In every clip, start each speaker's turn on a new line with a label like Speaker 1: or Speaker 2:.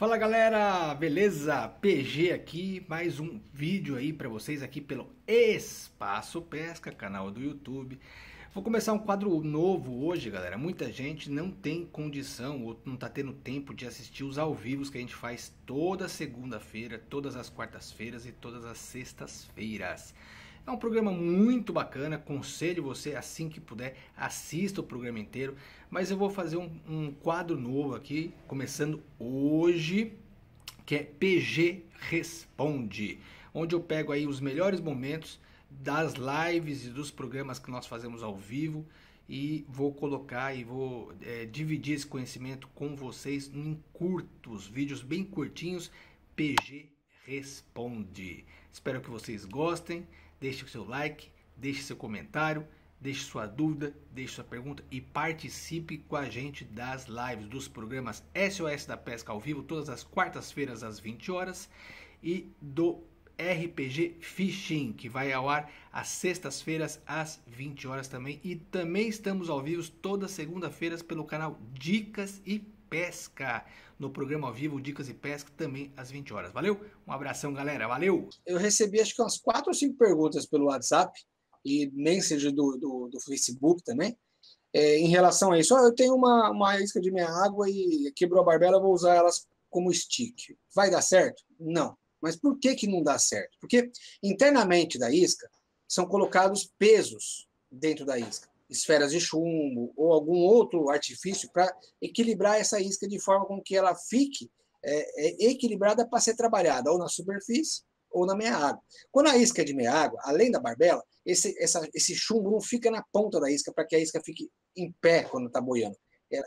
Speaker 1: Fala galera, beleza? PG aqui, mais um vídeo aí para vocês aqui pelo Espaço Pesca, canal do YouTube. Vou começar um quadro novo hoje, galera. Muita gente não tem condição ou não tá tendo tempo de assistir os ao vivos que a gente faz toda segunda-feira, todas as quartas-feiras e todas as sextas-feiras. É um programa muito bacana, aconselho você assim que puder, assista o programa inteiro. Mas eu vou fazer um, um quadro novo aqui, começando hoje, que é PG Responde, onde eu pego aí os melhores momentos das lives e dos programas que nós fazemos ao vivo e vou colocar e vou é, dividir esse conhecimento com vocês em curtos, vídeos bem curtinhos, PG Responde. Espero que vocês gostem. Deixe o seu like, deixe seu comentário, deixe sua dúvida, deixe sua pergunta e participe com a gente das lives dos programas SOS da Pesca ao vivo todas as quartas-feiras às 20 horas e do RPG Fishing, que vai ao ar às sextas-feiras às 20 horas também. E também estamos ao vivo todas segunda-feiras pelo canal Dicas e Pesca, no programa ao vivo Dicas e Pesca, também às 20 horas. Valeu? Um abração, galera. Valeu!
Speaker 2: Eu recebi acho que umas quatro ou cinco perguntas pelo WhatsApp e message do, do, do Facebook também. É, em relação a isso, oh, eu tenho uma, uma isca de minha água e quebrou a barbela, vou usar elas como stick. Vai dar certo? Não. Mas por que, que não dá certo? Porque internamente da isca são colocados pesos dentro da isca esferas de chumbo ou algum outro artifício para equilibrar essa isca de forma com que ela fique é, é, equilibrada para ser trabalhada ou na superfície ou na meia água. Quando a isca é de meia água, além da barbela, esse, essa, esse chumbo não fica na ponta da isca para que a isca fique em pé quando está boiando.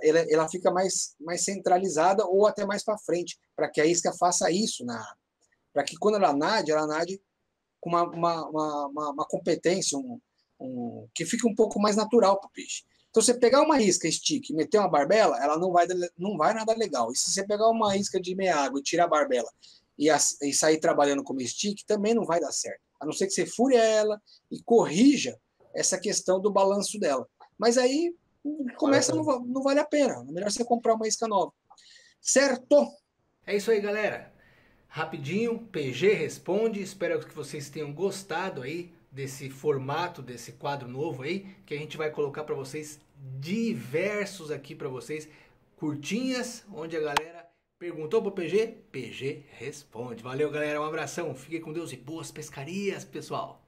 Speaker 2: Ela, ela fica mais, mais centralizada ou até mais para frente, para que a isca faça isso na água. Para que quando ela nade, ela nade com uma, uma, uma, uma competência, um, um, que fica um pouco mais natural para o peixe. Então, você pegar uma isca stick e meter uma barbela, ela não vai, não vai nada legal. E se você pegar uma isca de meia água e tirar a barbela e, a, e sair trabalhando como stick, também não vai dar certo. A não ser que você fure ela e corrija essa questão do balanço dela. Mas aí começa, não, não vale a pena. É melhor você comprar uma isca nova. Certo?
Speaker 1: É isso aí, galera. Rapidinho, PG responde. Espero que vocês tenham gostado aí desse formato, desse quadro novo aí, que a gente vai colocar para vocês diversos aqui para vocês, curtinhas, onde a galera perguntou pro PG, PG responde. Valeu, galera, um abração, fiquem com Deus e boas pescarias, pessoal.